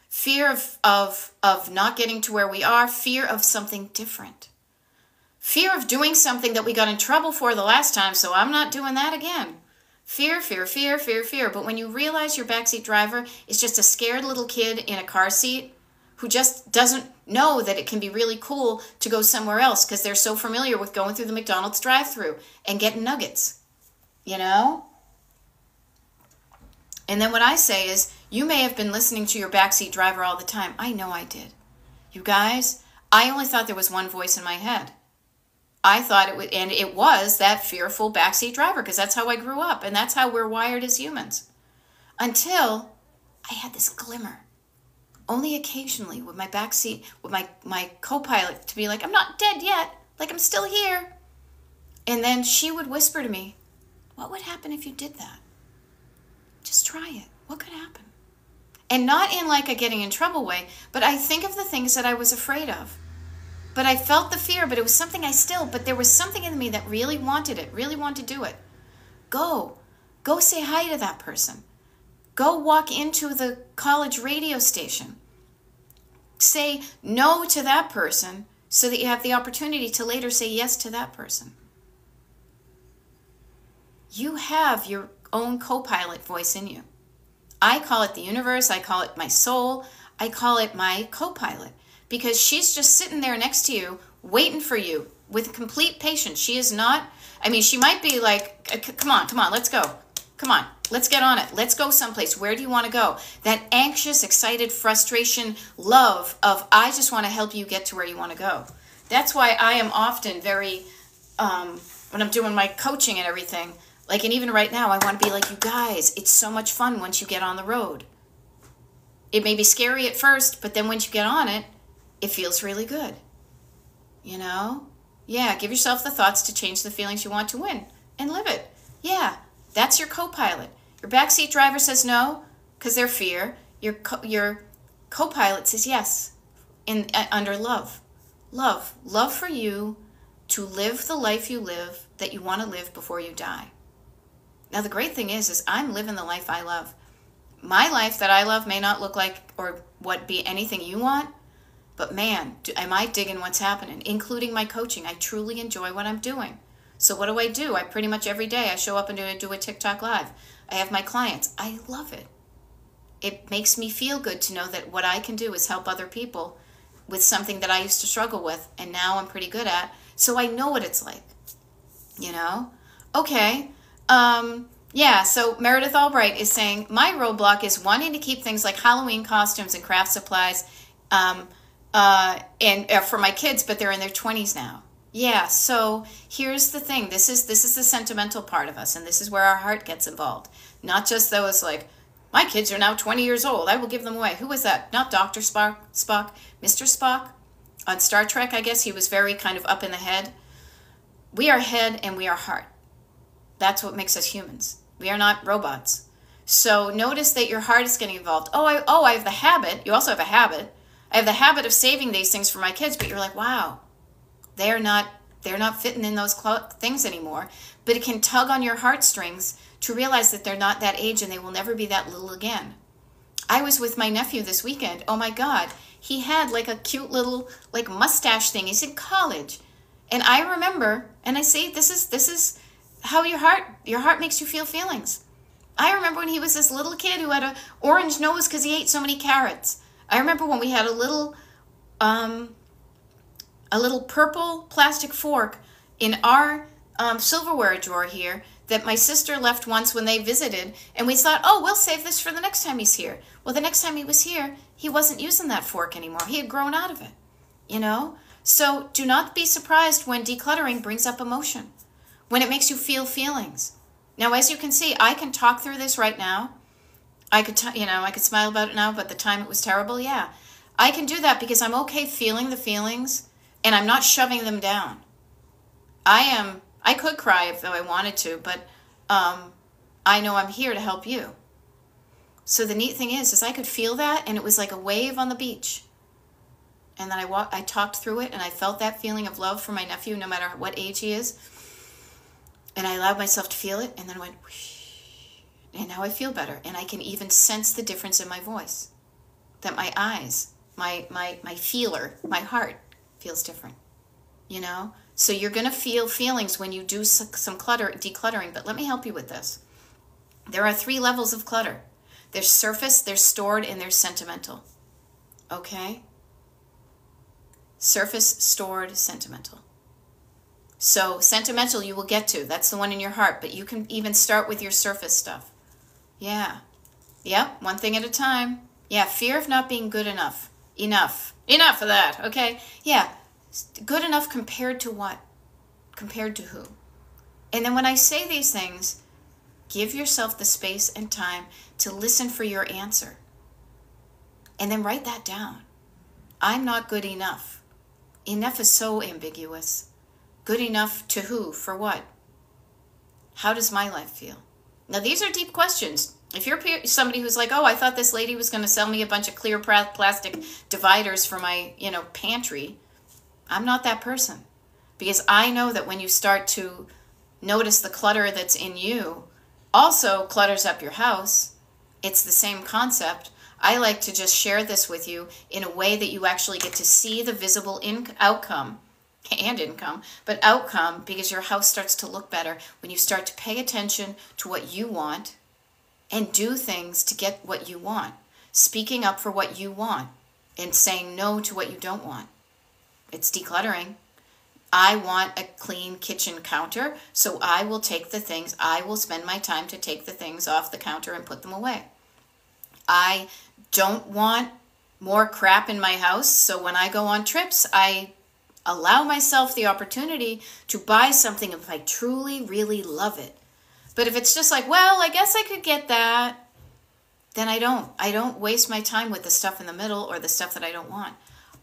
A: Fear of, of, of not getting to where we are, fear of something different. Fear of doing something that we got in trouble for the last time, so I'm not doing that again. Fear, fear, fear, fear, fear. But when you realize your backseat driver is just a scared little kid in a car seat who just doesn't know that it can be really cool to go somewhere else because they're so familiar with going through the McDonald's drive through and getting nuggets, you know? And then what I say is, you may have been listening to your backseat driver all the time. I know I did. You guys, I only thought there was one voice in my head. I thought it would, and it was that fearful backseat driver because that's how I grew up and that's how we're wired as humans. Until I had this glimmer, only occasionally with my backseat, with my, my co pilot to be like, I'm not dead yet, like I'm still here. And then she would whisper to me, What would happen if you did that? Just try it. What could happen? And not in like a getting in trouble way, but I think of the things that I was afraid of but I felt the fear, but it was something I still, but there was something in me that really wanted it, really wanted to do it. Go. Go say hi to that person. Go walk into the college radio station. say no to that person so that you have the opportunity to later say yes to that person. You have your own co pilot voice in you. I call it the universe, I call it my soul, I call it my co pilot because she's just sitting there next to you, waiting for you with complete patience. She is not, I mean, she might be like, come on, come on, let's go. Come on, let's get on it. Let's go someplace. Where do you want to go? That anxious, excited, frustration, love of, I just want to help you get to where you want to go. That's why I am often very, um, when I'm doing my coaching and everything, like, and even right now, I want to be like, you guys, it's so much fun once you get on the road. It may be scary at first, but then once you get on it, it feels really good. You know? Yeah, give yourself the thoughts to change the feelings you want to win and live it. Yeah, that's your co-pilot. Your backseat driver says no because they're fear. Your co- your co-pilot says yes in uh, under love. Love, love for you to live the life you live that you want to live before you die. Now the great thing is is I'm living the life I love. My life that I love may not look like or what be anything you want, but man, do, am I digging what's happening, including my coaching. I truly enjoy what I'm doing. So what do I do? I pretty much every day I show up and do, do a TikTok live. I have my clients. I love it. It makes me feel good to know that what I can do is help other people with something that I used to struggle with and now I'm pretty good at. So I know what it's like. You know? Okay. Um yeah, so Meredith Albright is saying my roadblock is wanting to keep things like Halloween costumes and craft supplies um, uh, and uh, for my kids, but they're in their 20s now. Yeah, so here's the thing. This is this is the sentimental part of us, and this is where our heart gets involved. Not just those like, my kids are now 20 years old. I will give them away. Who was that? Not Dr. Spock, Spock, Mr. Spock on Star Trek, I guess he was very kind of up in the head. We are head and we are heart. That's what makes us humans. We are not robots. So notice that your heart is getting involved. Oh, I oh, I have the habit. You also have a habit. I have the habit of saving these things for my kids, but you're like, wow, they're not they're not fitting in those cl- things anymore but it can tug on your heartstrings to realize that they're not that age and they will never be that little again i was with my nephew this weekend oh my god he had like a cute little like mustache thing he's in college and i remember and i say this is this is how your heart your heart makes you feel feelings i remember when he was this little kid who had a orange nose because he ate so many carrots i remember when we had a little um a little purple plastic fork in our um, silverware drawer here that my sister left once when they visited. And we thought, oh, we'll save this for the next time he's here. Well, the next time he was here, he wasn't using that fork anymore. He had grown out of it, you know? So do not be surprised when decluttering brings up emotion, when it makes you feel feelings. Now, as you can see, I can talk through this right now. I could, t- you know, I could smile about it now, but the time it was terrible, yeah. I can do that because I'm okay feeling the feelings and I'm not shoving them down. I am, I could cry if I wanted to, but um, I know I'm here to help you. So the neat thing is, is I could feel that and it was like a wave on the beach. And then I walked, I talked through it and I felt that feeling of love for my nephew, no matter what age he is. And I allowed myself to feel it and then I went, and now I feel better. And I can even sense the difference in my voice. That my eyes, my, my, my feeler, my heart feels different. You know? So you're to feel feelings when you do some clutter, decluttering, but let me help you with this. There are three levels of clutter. There's surface, there's stored, and there's sentimental. Okay? Surface, stored, sentimental. So, sentimental you will get to. That's the one in your heart, but you can even start with your surface stuff. Yeah. Yep, one thing at a time. Yeah, fear of not being good enough. Enough. Enough of that, okay? Yeah. Good enough compared to what? Compared to who? And then when I say these things, give yourself the space and time to listen for your answer. And then write that down. I'm not good enough. Enough is so ambiguous. Good enough to who? For what? How does my life feel? Now, these are deep questions. If you're somebody who's like, oh, I thought this lady was going to sell me a bunch of clear plastic dividers for my, you know, pantry, I'm not that person. Because I know that when you start to notice the clutter that's in you, also clutters up your house. It's the same concept. I like to just share this with you in a way that you actually get to see the visible in- outcome and income, but outcome because your house starts to look better when you start to pay attention to what you want and do things to get what you want. Speaking up for what you want and saying no to what you don't want. It's decluttering. I want a clean kitchen counter, so I will take the things, I will spend my time to take the things off the counter and put them away. I don't want more crap in my house, so when I go on trips, I allow myself the opportunity to buy something if I truly, really love it. But if it's just like, well, I guess I could get that, then I don't. I don't waste my time with the stuff in the middle or the stuff that I don't want.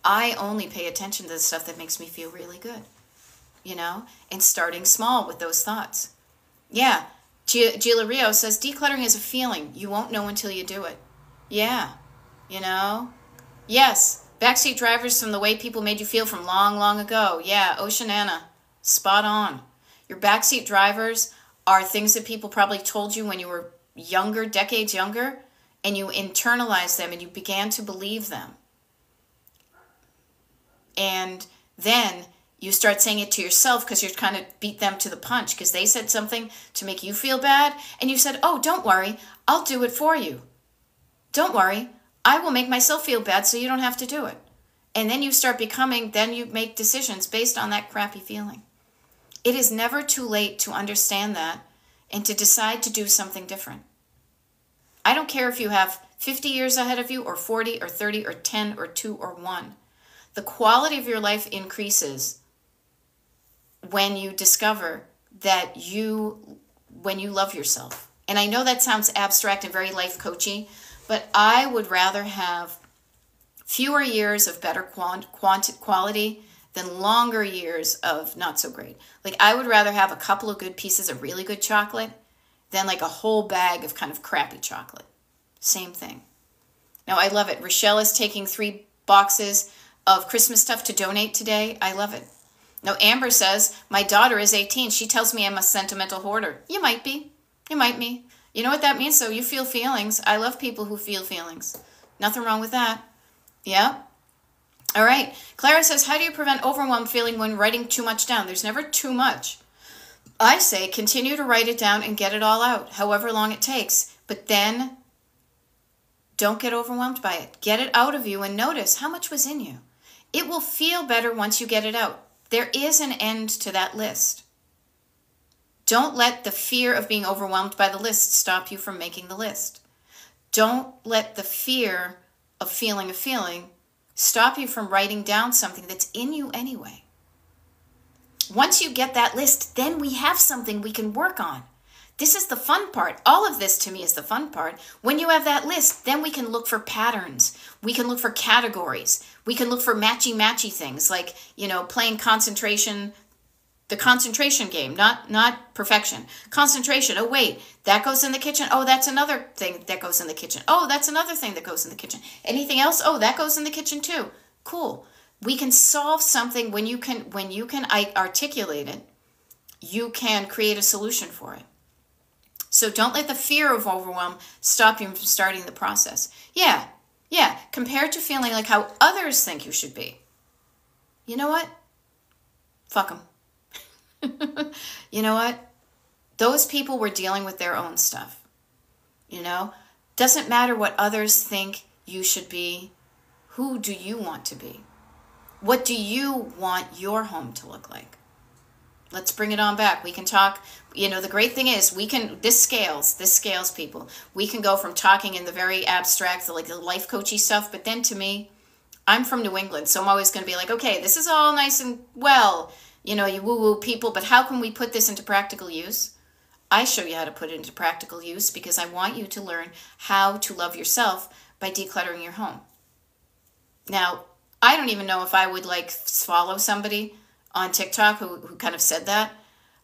A: I only pay attention to the stuff that makes me feel really good, you know, and starting small with those thoughts. Yeah, Gila Rio says decluttering is a feeling. You won't know until you do it. Yeah, you know, yes, Backseat drivers from the way people made you feel from long, long ago. Yeah, Oceanana. Spot on. Your backseat drivers are things that people probably told you when you were younger, decades younger, and you internalized them and you began to believe them. And then you start saying it to yourself because you're kind of beat them to the punch because they said something to make you feel bad. And you said, Oh, don't worry, I'll do it for you. Don't worry, I will make myself feel bad so you don't have to do it. And then you start becoming, then you make decisions based on that crappy feeling. It is never too late to understand that and to decide to do something different. I don't care if you have 50 years ahead of you, or 40, or 30, or 10, or 2, or 1. The quality of your life increases when you discover that you, when you love yourself. And I know that sounds abstract and very life coachy, but I would rather have fewer years of better quant- quant- quality than longer years of not so great. Like I would rather have a couple of good pieces of really good chocolate than like a whole bag of kind of crappy chocolate. Same thing. Now I love it. Rochelle is taking three boxes of Christmas stuff to donate today. I love it. Now Amber says, my daughter is 18. She tells me I'm a sentimental hoarder. You might be. You might be. You know what that means? So you feel feelings. I love people who feel feelings. Nothing wrong with that. Yeah. All right. Clara says, How do you prevent overwhelmed feeling when writing too much down? There's never too much. I say continue to write it down and get it all out, however long it takes. But then don't get overwhelmed by it. Get it out of you and notice how much was in you. It will feel better once you get it out. There is an end to that list. Don't let the fear of being overwhelmed by the list stop you from making the list. Don't let the fear of feeling a feeling stop you from writing down something that's in you anyway. Once you get that list, then we have something we can work on. This is the fun part. All of this to me is the fun part. When you have that list, then we can look for patterns. We can look for categories. We can look for matchy matchy things like, you know, playing concentration the concentration game, not not perfection. Concentration. Oh wait, that goes in the kitchen. Oh, that's another thing that goes in the kitchen. Oh, that's another thing that goes in the kitchen. Anything else? Oh, that goes in the kitchen too. Cool. We can solve something when you can when you can articulate it. You can create a solution for it. So don't let the fear of overwhelm stop you from starting the process. Yeah, yeah. Compared to feeling like how others think you should be. You know what? Fuck them. you know what? Those people were dealing with their own stuff. You know? Doesn't matter what others think you should be. Who do you want to be? What do you want your home to look like? Let's bring it on back. We can talk, you know, the great thing is we can, this scales, this scales people. We can go from talking in the very abstract, like the life coachy stuff, but then to me, I'm from New England, so I'm always going to be like, okay, this is all nice and well you know, you woo woo people, but how can we put this into practical use? I show you how to put it into practical use because I want you to learn how to love yourself by decluttering your home. Now, I don't even know if I would like follow somebody on TikTok who, who kind of said that,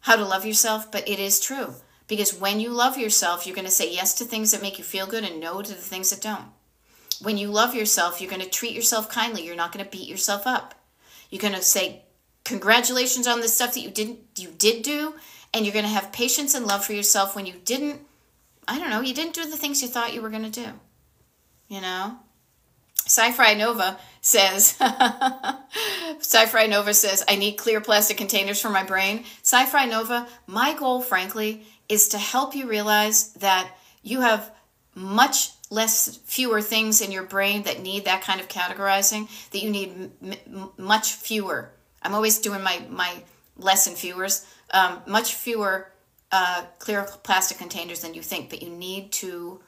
A: how to love yourself, but it is true. Because when you love yourself, you're going to say yes to things that make you feel good and no to the things that don't. When you love yourself, you're going to treat yourself kindly. You're not going to beat yourself up. You're going to say congratulations on the stuff that you didn't you did do and you're going to have patience and love for yourself when you didn't i don't know you didn't do the things you thought you were going to do you know? Sci-Fi Nova says, Sci-Fi Nova says, I need clear plastic containers for my brain. Sci-Fi Nova, my goal, frankly, is to help you realize that you have much less fewer things in your brain that need that kind of categorizing that you need much fewer i'm always doing my my less and fewers um, much fewer uh, clear plastic containers than you think but you need to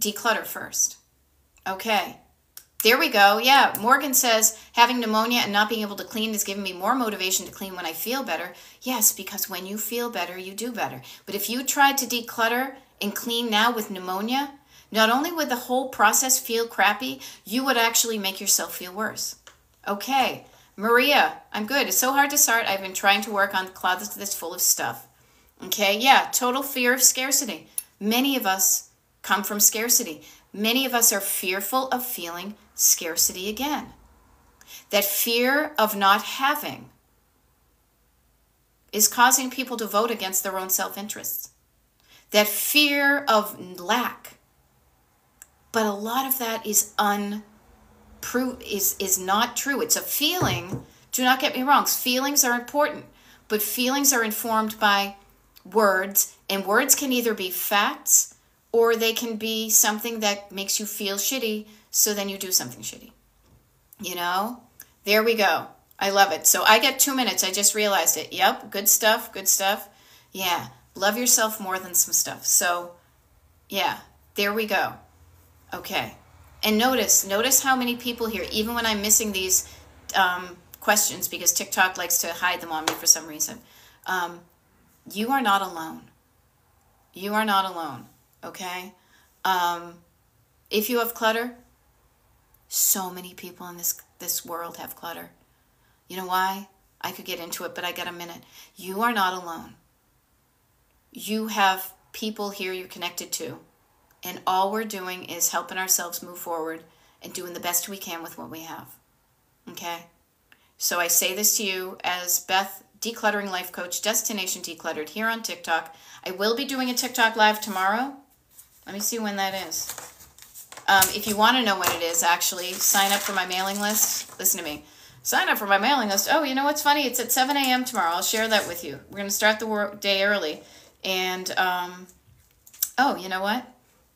A: declutter first. Okay. There we go. Yeah morgan says having pneumonia and not being able to clean has given me more motivation to clean when i feel better. Yes because when you feel better you do better. But if you tried to declutter and clean now with pneumonia not only would the whole process feel crappy, you would actually make yourself feel worse. Okay, Maria, I'm good. It's so hard to start. I've been trying to work on closets that's full of stuff. Okay, yeah, total fear of scarcity. Many of us come from scarcity. Many of us are fearful of feeling scarcity again. That fear of not having is causing people to vote against their own self interests. That fear of lack but a lot of that is unproof is is not true. It's a feeling. Do not get me wrong. Feelings are important but feelings are informed by words and words can either be facts or they can be something that makes you feel shitty so then you do something shitty. You know? There we go. I love it. So i get two minutes. I just realized it. Yep good stuff good stuff. Yeah love yourself more than some stuff. So yeah there we go. Okay. And notice, notice how many people here, even when I'm missing these um, questions because TikTok likes to hide them on me for some reason, um, you are not alone. You are not alone. Okay. Um, if you have clutter, so many people in this this world have clutter. You know why? I could get into it, but I got a minute. You are not alone. You have people here you're connected to and all we're doing is helping ourselves move forward and doing the best we can with what we have. Okay? So I say this to you as Beth, Decluttering Life Coach, Destination Decluttered, here on TikTok. I will be doing a TikTok live tomorrow. Let me see when that is. Um, if you want to know when it is, actually, sign up for my mailing list. Listen to me. Sign up for my mailing list. Oh, you know what's funny? It's at 7 a.m. tomorrow. I'll share that with you. We're going to start the day early. And, um, oh, you know what?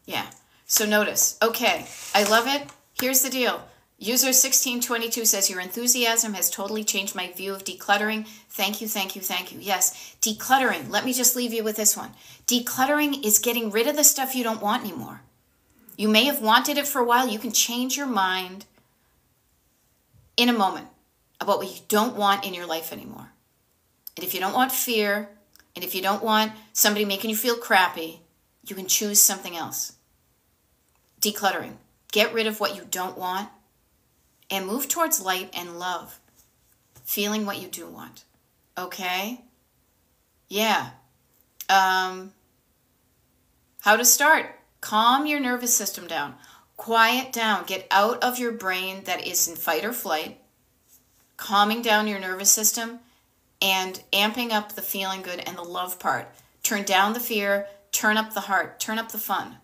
A: Yeah. So notice, okay, I love it. Here's the deal. User 1622 says, Your enthusiasm has totally changed my view of decluttering. Thank you, thank you, thank you. Yes, decluttering. Let me just leave you with this one. Decluttering is getting rid of the stuff you don't want anymore. You may have wanted it for a while. You can change your mind in a moment about what you don't want in your life anymore. And if you don't want fear, and if you don't want somebody making you feel crappy, you can choose something else decluttering. Get rid of what you don't want and move towards light and love, feeling what you do want. Okay? Yeah. Um, how to start? Calm your nervous system down. Quiet down. Get out of your brain that is in fight or flight. Calming down your nervous system and amping up the feeling good and the love part. Turn down the fear, turn up the heart, turn up the fun.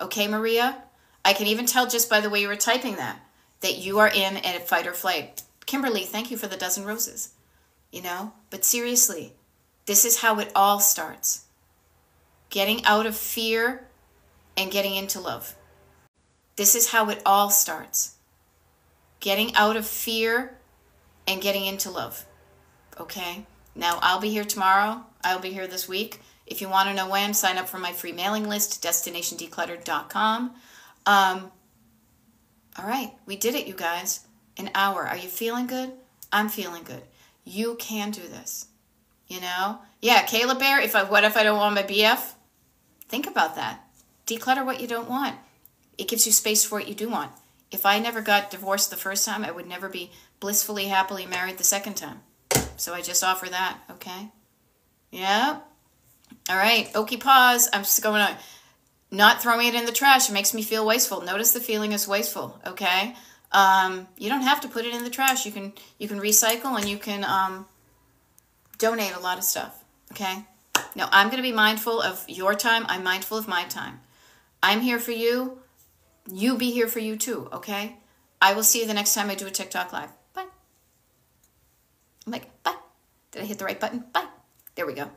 A: Okay, Maria? I can even tell just by the way you were typing that that you are in a fight or flight. Kimberly, thank you for the dozen roses. You know, but seriously, this is how it all starts. Getting out of fear and getting into love. This is how it all starts. Getting out of fear and getting into love. Okay? Now, I'll be here tomorrow. I'll be here this week. If you want to know when, sign up for my free mailing list, destinationdecluttered.com. Um, all right, we did it, you guys. An hour. Are you feeling good? I'm feeling good. You can do this. You know? Yeah, Kayla Bear, if I what if I don't want my BF? Think about that. Declutter what you don't want. It gives you space for what you do want. If I never got divorced the first time, I would never be blissfully happily married the second time. So I just offer that, okay? Yeah. All right, Okie pause. I'm just going on not throwing it in the trash It makes me feel wasteful. Notice the feeling is wasteful, okay? Um, you don't have to put it in the trash. You can you can recycle and you can um, donate a lot of stuff, okay? Now, I'm going to be mindful of your time. I'm mindful of my time. I'm here for you. you be here for you too, okay? I will see you the next time I do a TikTok live. Bye. I'm like, bye. Did I hit the right button? Bye. There we go.